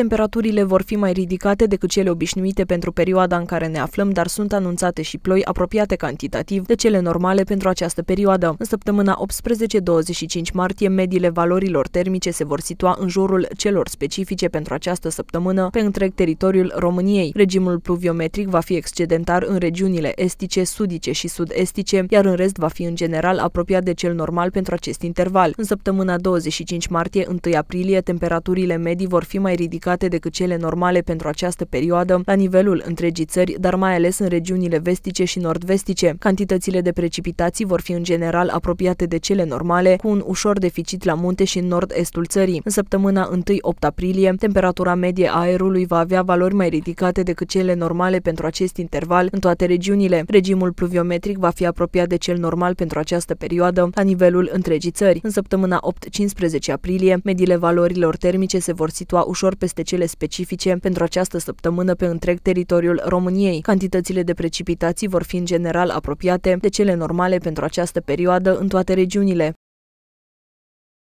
Temperaturile vor fi mai ridicate decât cele obișnuite pentru perioada în care ne aflăm, dar sunt anunțate și ploi apropiate cantitativ de cele normale pentru această perioadă. În săptămâna 18-25 martie, mediile valorilor termice se vor situa în jurul celor specifice pentru această săptămână pe întreg teritoriul României. Regimul pluviometric va fi excedentar în regiunile estice, sudice și sud-estice, iar în rest va fi în general apropiat de cel normal pentru acest interval. În săptămâna 25 martie, 1 aprilie, temperaturile medii vor fi mai ridicate decât cele normale pentru această perioadă la nivelul întregii țări, dar mai ales în regiunile vestice și nord-vestice. Cantitățile de precipitații vor fi în general apropiate de cele normale, cu un ușor deficit la munte și în nord-estul țării. În săptămâna 1-8 aprilie, temperatura medie a aerului va avea valori mai ridicate decât cele normale pentru acest interval în toate regiunile. Regimul pluviometric va fi apropiat de cel normal pentru această perioadă la nivelul întregii țări. În săptămâna 8-15 aprilie, mediile valorilor termice se vor situa ușor peste cele specifice pentru această săptămână pe întreg teritoriul României. Cantitățile de precipitații vor fi în general apropiate de cele normale pentru această perioadă în toate regiunile.